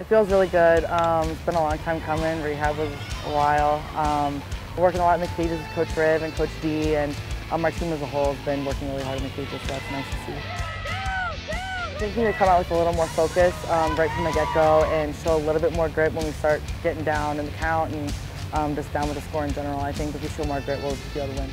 It feels really good. Um, it's been a long time coming. Rehab was a while. Um, working a lot in the cages with Coach Riv and Coach D, and um, our team as a whole has been working really hard in the cages, so that's nice to see. I think we need to come out with a little more focus um, right from the get-go and show a little bit more grit when we start getting down in the count and um, just down with the score in general. I think if we show more grit, we'll be able to win.